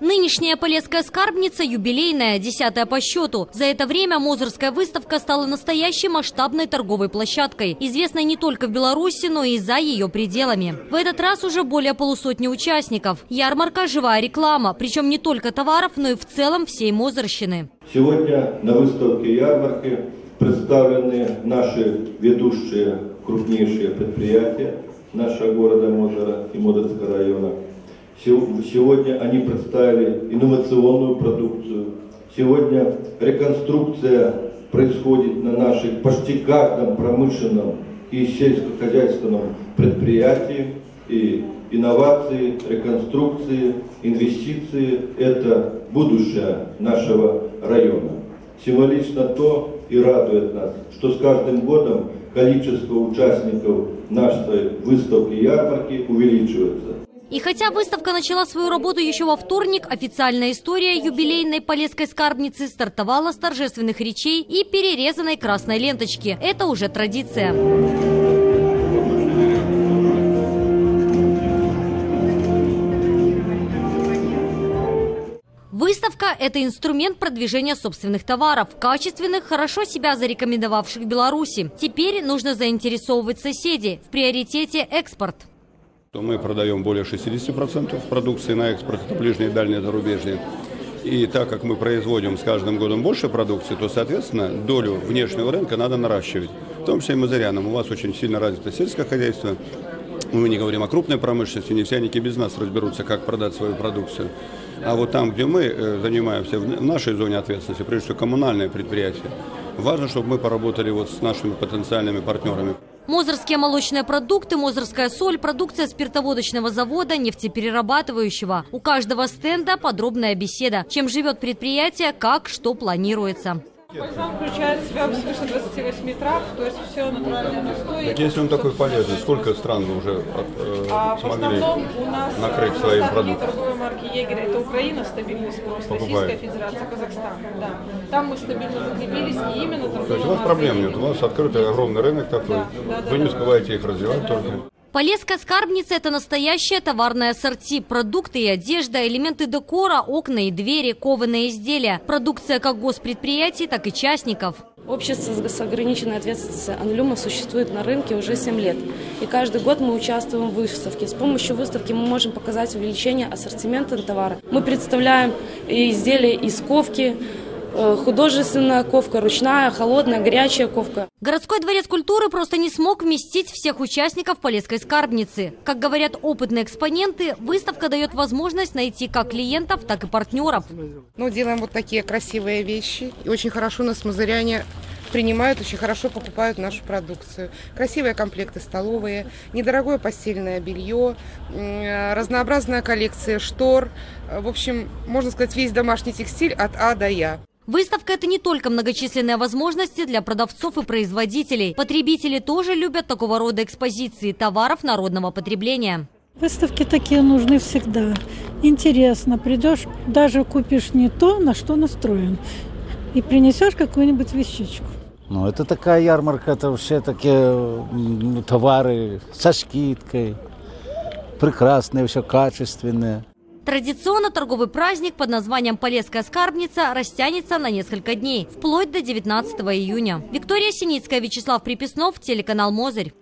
Нынешняя Полесская скарбница юбилейная, десятая по счету. За это время Мозырская выставка стала настоящей масштабной торговой площадкой, известной не только в Беларуси, но и за ее пределами. В этот раз уже более полусотни участников. Ярмарка – живая реклама, причем не только товаров, но и в целом всей Мозырщины. Сегодня на выставке ярмарки представлены наши ведущие крупнейшие предприятия нашего города Мозера и Мозырского района. Сегодня они представили инновационную продукцию. Сегодня реконструкция происходит на наших почти каждом промышленном и сельскохозяйственном предприятии. И инновации, реконструкции, инвестиции – это будущее нашего района. Символично то и радует нас, что с каждым годом количество участников нашей выставки ярмарки увеличивается. И хотя выставка начала свою работу еще во вторник, официальная история юбилейной Полесской скарбницы стартовала с торжественных речей и перерезанной красной ленточки. Это уже традиция. Выставка – это инструмент продвижения собственных товаров, качественных, хорошо себя зарекомендовавших Беларуси. Теперь нужно заинтересовывать соседей. В приоритете экспорт то мы продаем более 60% продукции на экспорт, это ближнее и дальнее зарубежье. И так как мы производим с каждым годом больше продукции, то, соответственно, долю внешнего рынка надо наращивать. В том числе и мазырянам. У вас очень сильно развито сельское хозяйство. Мы не говорим о крупной промышленности, нефтяники без нас разберутся, как продать свою продукцию. А вот там, где мы э, занимаемся, в нашей зоне ответственности, прежде всего коммунальное предприятие, важно, чтобы мы поработали вот с нашими потенциальными партнерами. Мозырские молочные продукты, мозырская соль, продукция спиртоводочного завода, нефтеперерабатывающего. У каждого стенда подробная беседа. Чем живет предприятие, как, что планируется. Бальзам включает в себя свыше 28 трав, то есть все натуральные настои. Так если он такой полезный, сколько стран вы уже э, а смогли у нас накрыть своим продуктом? торговой марки Егеря это Украина, стабильный спрос, Покупает. Российская Федерация, Казахстан. Да. Там мы стабильно закрепились и именно торговой То есть у вас проблем нет, у вас открытый огромный рынок такой, Да, да, вы да, не да. успеваете их развивать только. Полесская скарбница – это настоящая товарная ассорти. Продукты и одежда, элементы декора, окна и двери, кованые изделия. Продукция как госпредприятий, так и частников. Общество с ограниченной ответственностью Анлюма существует на рынке уже 7 лет. И каждый год мы участвуем в выставке. С помощью выставки мы можем показать увеличение ассортимента товара. Мы представляем изделия из ковки, художественная ковка, ручная, холодная, горячая ковка. Городской дворец культуры просто не смог вместить всех участников Полесской скарбницы. Как говорят опытные экспоненты, выставка дает возможность найти как клиентов, так и партнеров. Ну, делаем вот такие красивые вещи. И очень хорошо нас мазыряне принимают, очень хорошо покупают нашу продукцию. Красивые комплекты столовые, недорогое постельное белье, разнообразная коллекция штор. В общем, можно сказать, весь домашний текстиль от А до Я. Выставка – это не только многочисленные возможности для продавцов и производителей. Потребители тоже любят такого рода экспозиции товаров народного потребления. Выставки такие нужны всегда. Интересно, придешь, даже купишь не то, на что настроен, и принесешь какую-нибудь вещичку. Ну, это такая ярмарка, это вообще такие м, товары со скидкой, прекрасные, все качественные. Традиционно торговый праздник под названием «Полесская скарбница» растянется на несколько дней, вплоть до 19 июня. Виктория Синицкая, Вячеслав Приписнов, телеканал «Мозырь».